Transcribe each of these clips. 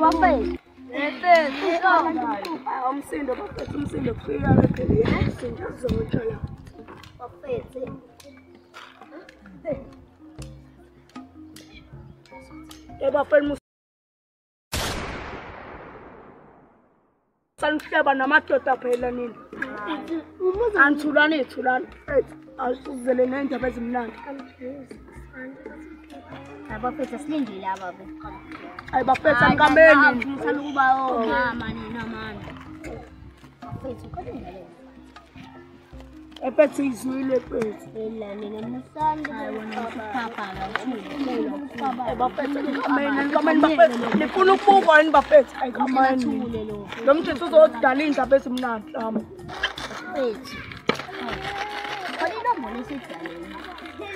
bafethu umsindo bafethu umsindo kufika ephelelisindo azotsho la bafethu ebafeni sanihleba namadoda phela nini anithulani iy'thulani asizelene iy'ndaba ezimnandi Abafethu asilindile laba be. Hayi bafethu amkambeni. Ngisana ukuba omama nina mama. Bafethu kodwa ngale. Ephethu izwile ephethu. Ela mina musanda. Hayi wona uphapha la. Hayi bafethu nikameni nikameni bafethu. Nifuna ukubukwa yini bafethu? Hayi kameni. Lo mthetho uzodala indlaba ezimnandi hlamba. Bafethu. Kodwa inombolo esidaleni.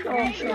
Oh, sure.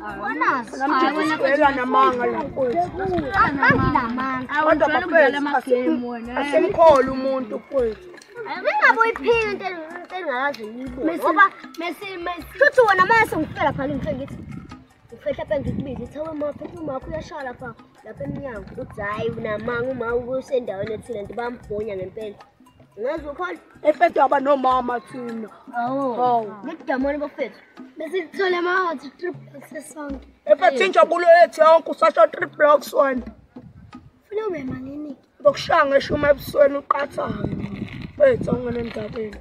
Wanasoela namanga lakwethu. umuntu kwethu. Bengaboyiphika into engakaze ngiyibone ngoba futhi wona manje sengifela phala ngifike ngithi ngifehla phe ngikubize ithi awe mapha uthi umakho uyashala lapha lapha eminyango uthi hhayi namanga uma usendaweni ethile nto bamgonya ngempela efethu aba nomama thina nobudamoni bofethu besithole ama-hot three blocks esonke efethu injabulo yethu yonke usasha three blocks wena funa ube malini-ke ngokushaya ngeshumi ebusweni uqathayo wethu awungena emdabeni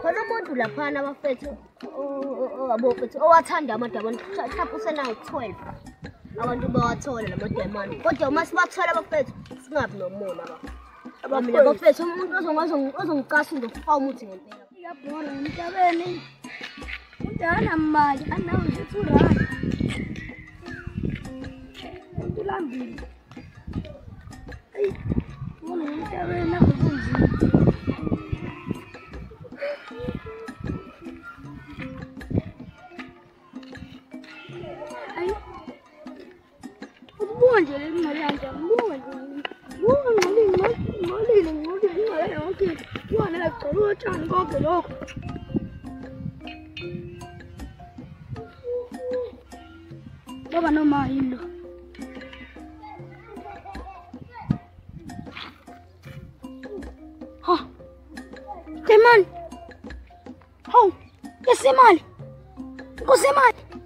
khona umuntu laphana abafethu owabofethu owathanda amadabani mhlawumpe usenawo twelve abantu bawathole namademani kodwa uma sibathole abafethu singabi nomona abamina abafethu umuntu ozongicasha uzofa umuthi ngempelaiyabhola emhlabeni udana mali anawo zithu rata untulambili 여기 그 안에 걸어가지 않은 거 같아요. 너가 너무 많이 일러. 하, 대만, 호, 야 세만, 이거 세만.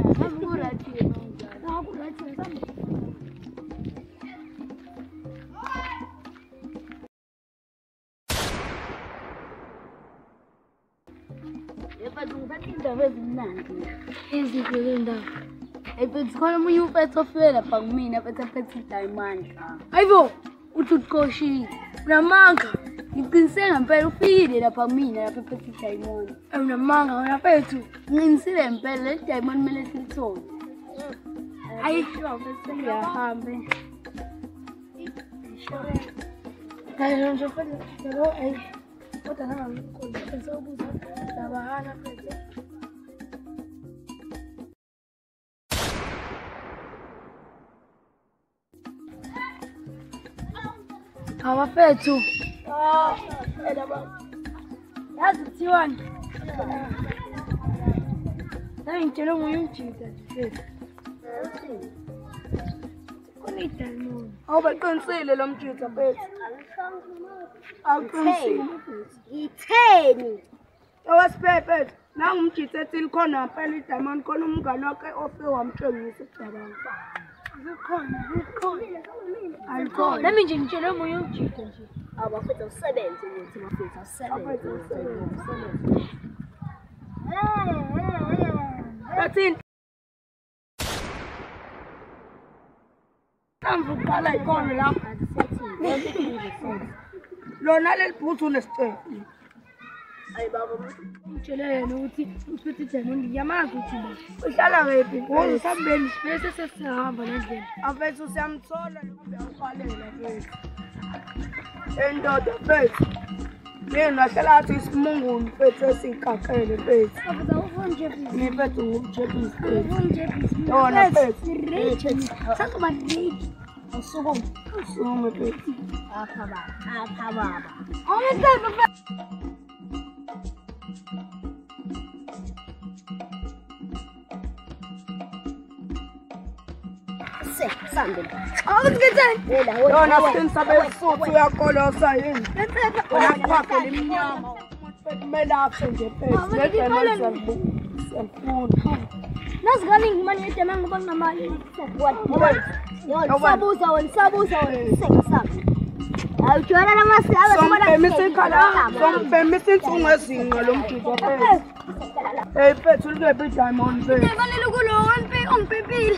kamnandi ezinkwele ndawo ebethi khona omunye umfethi ofike lapha kumina abethi aphethe idayimandla hayibo uthi uthikoshile unamanga ngiqinisile ngempela ufikile lapha kumina lapha aphethe idayimondi unamanga ona fethu ngiqinisile ngempela le dayimondi kumele silithole hayiahambe kodwa nangabe ngikhona ngizobuza laba hana phezulu ngaba fethu yazi kuthiwani nangitshele omunye umjida awu baqinisile lo mjida fethu yitheni owasiphe fethu nangumjida ethi likhona ngampela idamani khona umngane wakhe ofe wamtshengisa ucabanga Alcohol. That means in general, my own chicken. Our fit of seven to you, to my fit of seven. That's it. Time for Pala, I call ngitshele yena ukuthi umthwethi diamond ngiyamazi ukuthi ba uhlala kephi sambeni bese sesingahamba nendlela afethu siyamthola nokumbeyawufalela fethu endoda fethu mina nahlela athi isimunguni fethu esiyikakhele fethunifethu ngumjebisiyona fethu Sou bon. Sou bon, mè pè. A kababa. A kababa. A mè tè, mè pè. Sambe e. e e la. Awuzikhethe. Yela wena. Yona siqinisaba isuthu uyakolosa yini? Wena kwakho limnyama. Kumele aphe nje phezulu. Ngedemali siyamfuna. Nazi kani ngimani ngedemali ngoba nginamali. Sabuza wena, sabuza wena. Sekusambe. Awujwayela lamasi abe kubona. Sombhemisa ikhala. Sombhemisa insungu ezinqa lo mduzo phezulu. Hey Pethu, lube bi diamond. Ngiyakonela kulo wampi umpimpile.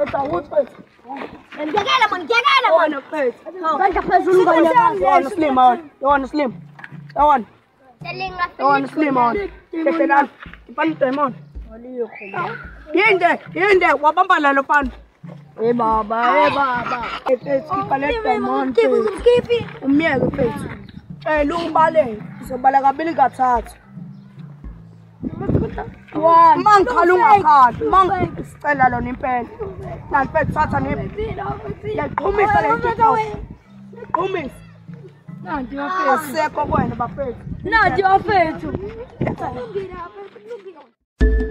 Eta uspet. Em llega la man, llega la man. One pet. Don't the pet zulu guy. One slim man. One slim. That one. One slim man. Take it on. Ipan ito man. Yende, yende, wabamba lalo pan. Eh baba, eh baba. Ete skipalete man. Skipi. Umyeke pet. Eh lungu bale. Sizobala kabili kathathu. One. Man kalunga khali. Man sicela lona impela. Naniphe thatha ni. Yaqhumisa le nto. Qhumisa. Nanti bafethu. Sekho kwena bafethu. Nanti bafethu. Kulungile bafethu kulungile.